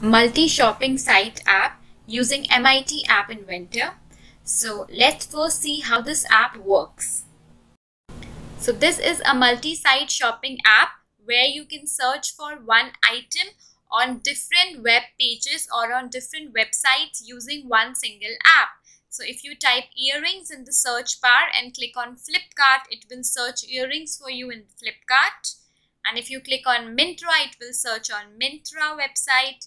multi-shopping site app using MIT App Inventor. So let's first see how this app works. So this is a multi-site shopping app where you can search for one item on different web pages or on different websites using one single app. So if you type earrings in the search bar and click on Flipkart, it will search earrings for you in Flipkart. And if you click on Myntra, it will search on Myntra website.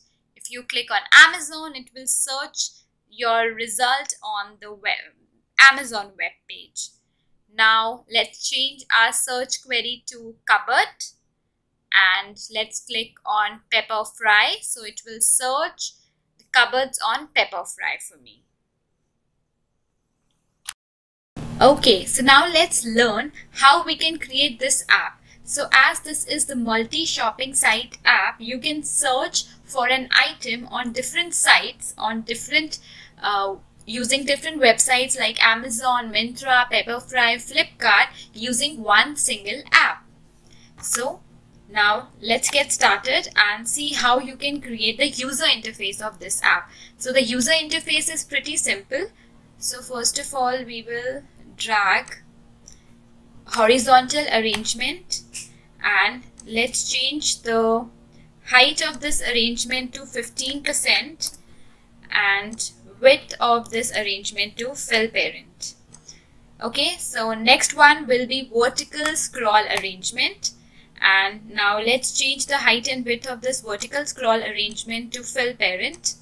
You click on Amazon, it will search your result on the web, Amazon web page. Now let's change our search query to cupboard and let's click on pepper fry. So it will search the cupboards on pepper fry for me. Okay, so now let's learn how we can create this app. So as this is the multi-shopping site app, you can search for an item on different sites, on different, uh, using different websites like Amazon, Myntra, Pepperfry, Flipkart using one single app. So now let's get started and see how you can create the user interface of this app. So the user interface is pretty simple. So first of all, we will drag horizontal arrangement and let's change the height of this arrangement to 15% and width of this arrangement to fill parent. Okay, so next one will be vertical scroll arrangement and now let's change the height and width of this vertical scroll arrangement to fill parent.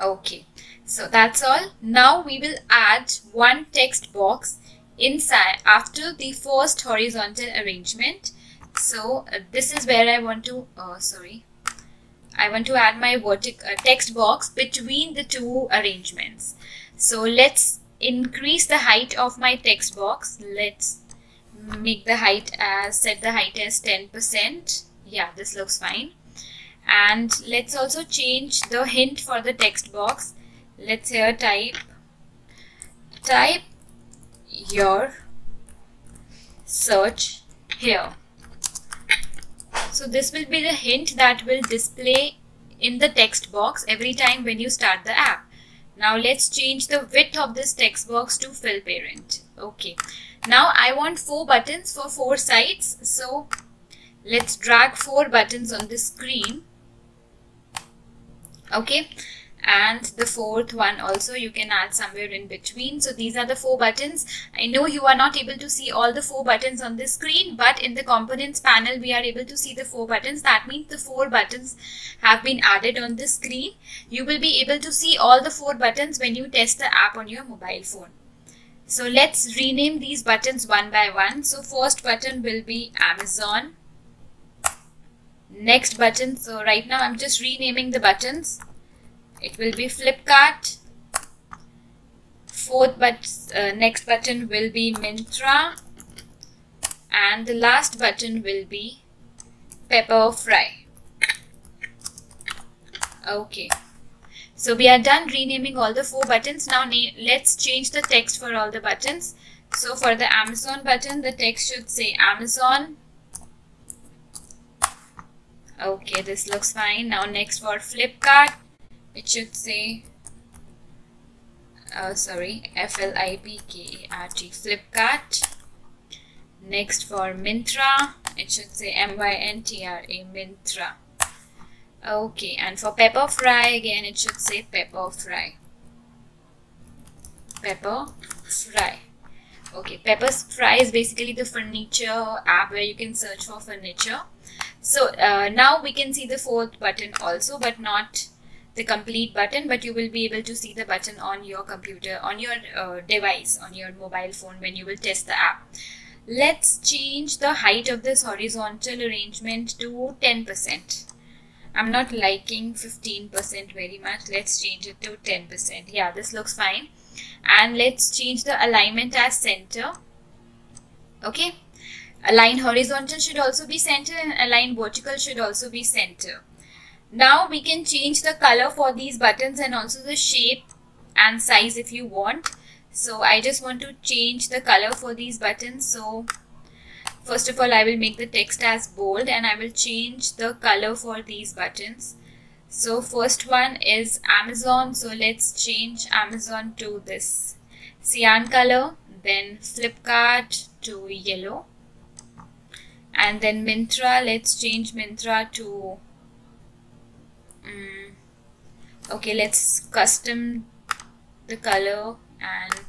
Okay, so that's all. Now we will add one text box inside after the first horizontal arrangement so uh, this is where I want to uh, sorry I want to add my vertic uh, text box between the two arrangements. So let's increase the height of my text box. Let's make the height as set the height as 10% yeah this looks fine. And let's also change the hint for the text box. Let's here type type your search here. So this will be the hint that will display in the text box every time when you start the app. Now let's change the width of this text box to fill parent. Okay. Now I want four buttons for four sides. So let's drag four buttons on the screen. Okay and the fourth one also you can add somewhere in between. So these are the four buttons. I know you are not able to see all the four buttons on the screen but in the components panel we are able to see the four buttons. That means the four buttons have been added on the screen. You will be able to see all the four buttons when you test the app on your mobile phone. So let's rename these buttons one by one. So first button will be amazon. Next button. So right now i'm just renaming the buttons it will be Flipkart. Fourth but uh, next button will be Myntra and the last button will be Pepper Fry. Okay. So we are done renaming all the four buttons. Now let's change the text for all the buttons. So for the Amazon button the text should say Amazon. Okay this looks fine. Now next for Flipkart it should say uh, sorry F-L-I-P-K-A-R-T Flipkart. Next for Myntra it should say M-Y-N-T-R-A Myntra. Okay and for pepper fry again it should say pepper fry. Pepper fry. Okay pepper fry is basically the furniture app where you can search for furniture. So uh, now we can see the fourth button also but not the complete button but you will be able to see the button on your computer on your uh, device on your mobile phone when you will test the app. Let's change the height of this horizontal arrangement to 10% I'm not liking 15% very much. Let's change it to 10% yeah this looks fine. And let's change the alignment as center. Okay? Align horizontal should also be center and align vertical should also be center now we can change the color for these buttons and also the shape and size if you want. So I just want to change the color for these buttons. So first of all, I will make the text as bold and I will change the color for these buttons. so first one is Amazon so let's change Amazon to this cyan color then Flipkart to yellow and then Myntra, let's change Myntra to um, okay let's custom the color and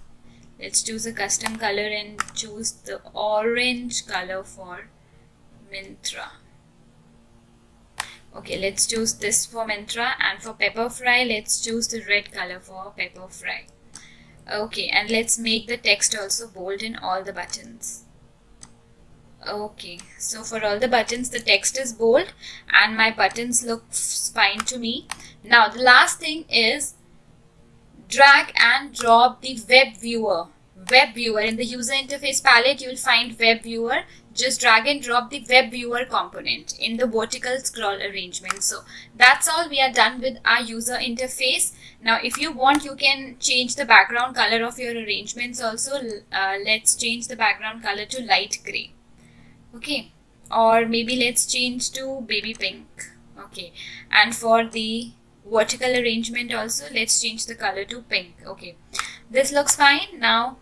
let's choose a custom color and choose the orange color for Myntra. okay let's choose this for Myntra and for pepper fry, let's choose the red color for pepper fry. okay and let's make the text also bold in all the buttons okay so for all the buttons the text is bold and my buttons look fine to me. Now the last thing is drag and drop the web viewer. Web viewer in the user interface palette you will find web viewer. Just drag and drop the web viewer component in the vertical scroll arrangement. So that's all we are done with our user interface. Now if you want you can change the background color of your arrangements also. Uh, let's change the background color to light gray okay. Or maybe let's change to baby pink. Okay. And for the vertical arrangement also let's change the color to pink. Okay. This looks fine. Now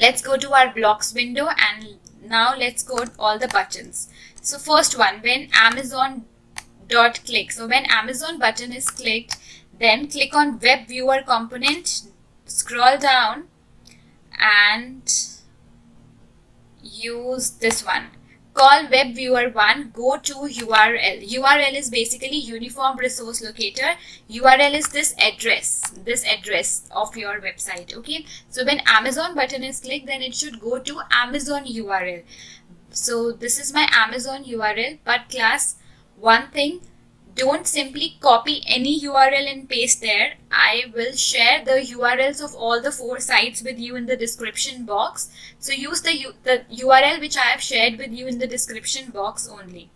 let's go to our blocks window and now let's code all the buttons. So first one when amazon dot click. So when amazon button is clicked then click on web viewer component scroll down and use this one call web viewer 1 go to url url is basically uniform resource locator. Url is this address this address of your website okay? So when amazon button is clicked then it should go to amazon url so this is my amazon url but class one thing don't simply copy any URL and paste there. I will share the URLs of all the four sites with you in the description box. So use the, U the URL which I have shared with you in the description box only.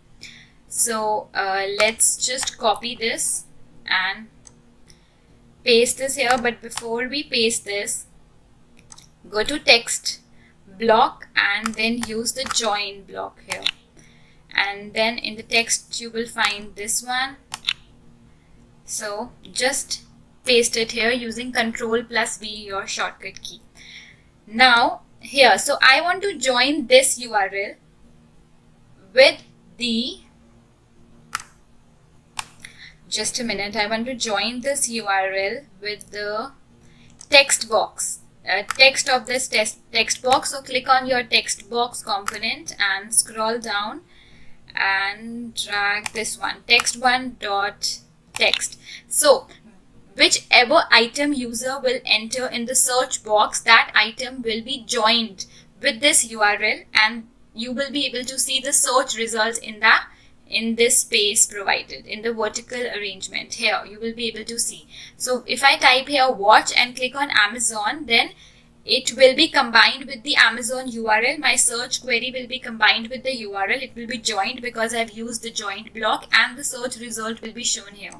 So uh, let's just copy this and paste this here. But before we paste this, go to text block and then use the join block here and then in the text you will find this one. So just paste it here using control plus V your shortcut key. Now here so I want to join this URL with the just a minute I want to join this URL with the text box uh, text of this text text box. So click on your text box component and scroll down and drag this one. Text one dot text. So whichever item user will enter in the search box that item will be joined with this url and you will be able to see the search results in the in this space provided in the vertical arrangement here. You will be able to see. So if i type here watch and click on amazon then it will be combined with the Amazon URL. My search query will be combined with the URL. It will be joined because I've used the joined block and the search result will be shown here.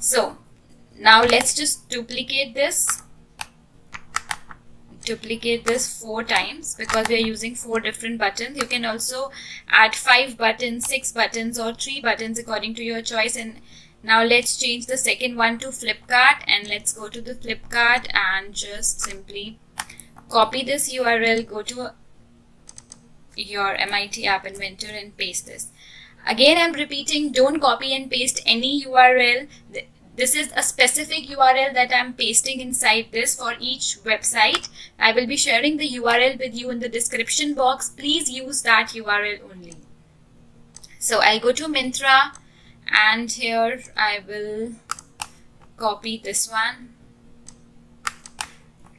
So now let's just duplicate this. Duplicate this four times because we are using four different buttons. You can also add five buttons, six buttons or three buttons according to your choice and now let's change the second one to Flipkart and let's go to the Flipkart and just simply copy this URL, go to your MIT App Inventor and paste this. Again, I'm repeating, don't copy and paste any URL. This is a specific URL that I'm pasting inside this for each website. I will be sharing the URL with you in the description box. Please use that URL only. So I'll go to Myntra and here I will copy this one.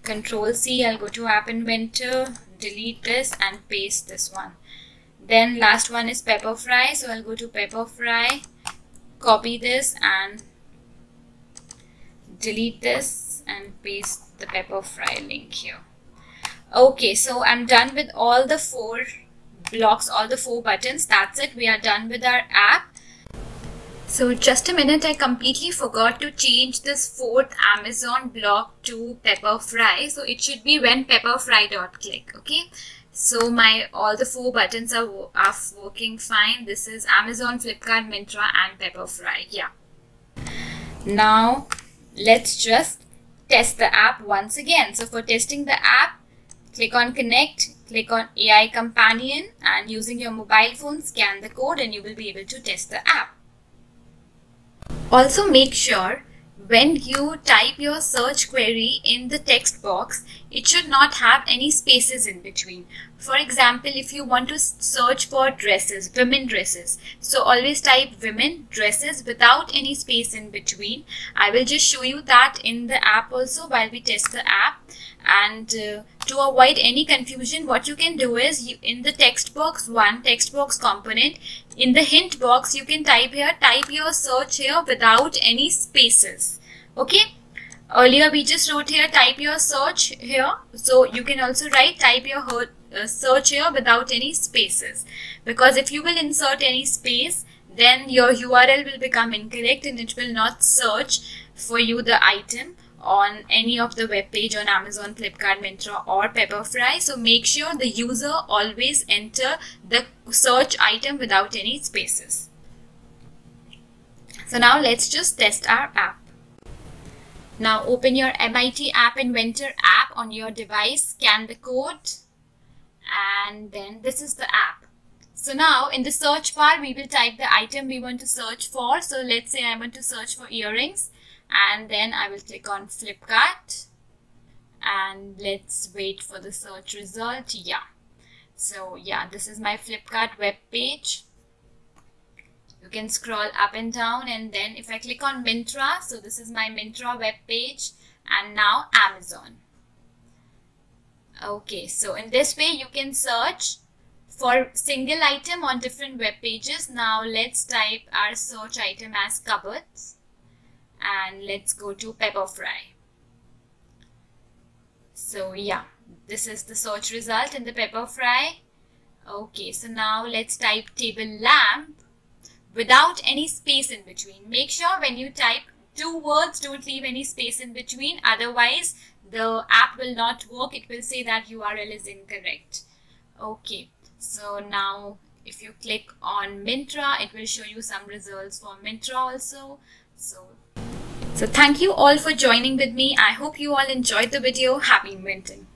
Control C I'll go to app inventor delete this and paste this one. Then last one is pepper fry so I'll go to pepper fry copy this and delete this and paste the pepper fry link here. Okay so I'm done with all the four blocks all the four buttons. That's it. We are done with our app so just a minute, I completely forgot to change this fourth Amazon block to Pepperfry. So it should be when pepperfry.click, okay? So my all the four buttons are, are working fine. This is Amazon, Flipkart, Myntra and Pepperfry. Yeah. now let's just test the app once again. So for testing the app, click on connect, click on AI companion and using your mobile phone, scan the code and you will be able to test the app. Also make sure when you type your search query in the text box, it should not have any spaces in between. For example, if you want to search for dresses, women dresses, so always type women dresses without any space in between. I will just show you that in the app also while we test the app and uh, to avoid any confusion what you can do is you, in the text box one text box component in the hint box you can type here type your search here without any spaces okay earlier we just wrote here type your search here so you can also write type your uh, search here without any spaces because if you will insert any space then your URL will become incorrect and it will not search for you the item on any of the web page on Amazon, Flipkart, Myntra or Pepperfry. So make sure the user always enter the search item without any spaces. So now let's just test our app. Now open your MIT App Inventor app on your device, scan the code. And then this is the app. So now in the search bar we will type the item we want to search for. So let's say I want to search for earrings. And then I will click on Flipkart. And let's wait for the search result. Yeah. So yeah this is my Flipkart web page you can scroll up and down and then if I click on Myntra so this is my Myntra web page and now Amazon okay so in this way you can search for single item on different web pages now let's type our search item as cupboards and let's go to Pepperfry. So yeah, this is the search result in the Pepperfry. Okay, so now let's type table lamp without any space in between. Make sure when you type two words, don't leave any space in between. Otherwise, the app will not work. It will say that URL is incorrect. Okay, so now if you click on Myntra, it will show you some results for Myntra also. So so thank you all for joining with me. I hope you all enjoyed the video. Happy minting.